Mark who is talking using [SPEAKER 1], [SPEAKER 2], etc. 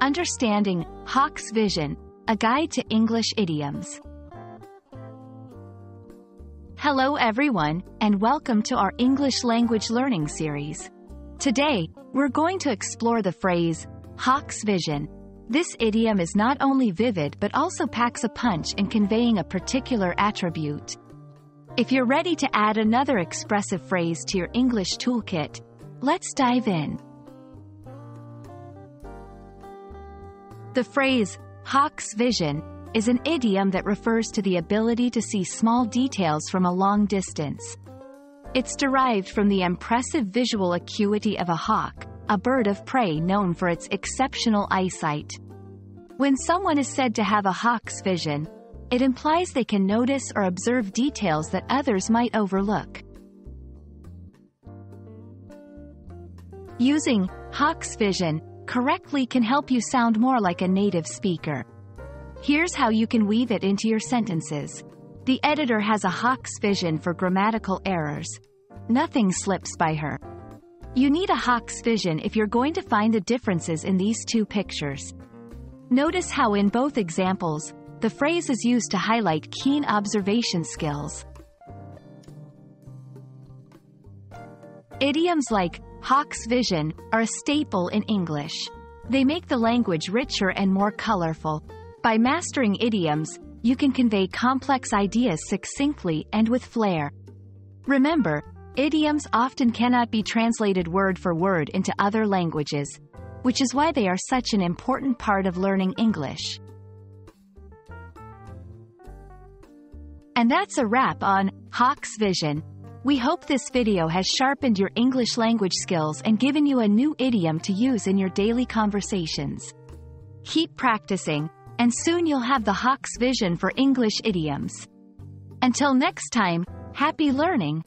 [SPEAKER 1] Understanding Hawk's Vision, a guide to English idioms. Hello everyone, and welcome to our English language learning series. Today, we're going to explore the phrase, Hawk's Vision. This idiom is not only vivid but also packs a punch in conveying a particular attribute. If you're ready to add another expressive phrase to your English toolkit, let's dive in. The phrase, Hawk's vision, is an idiom that refers to the ability to see small details from a long distance. It's derived from the impressive visual acuity of a hawk, a bird of prey known for its exceptional eyesight. When someone is said to have a hawk's vision, it implies they can notice or observe details that others might overlook. Using hawk's vision correctly can help you sound more like a native speaker. Here's how you can weave it into your sentences. The editor has a hawk's vision for grammatical errors. Nothing slips by her. You need a hawk's vision if you're going to find the differences in these two pictures. Notice how in both examples, the phrase is used to highlight keen observation skills. Idioms like Hawk's vision are a staple in English. They make the language richer and more colorful. By mastering idioms, you can convey complex ideas succinctly and with flair. Remember, idioms often cannot be translated word for word into other languages, which is why they are such an important part of learning English. And that's a wrap on Hawk's Vision. We hope this video has sharpened your English language skills and given you a new idiom to use in your daily conversations. Keep practicing, and soon you'll have the Hawk's vision for English idioms. Until next time, happy learning!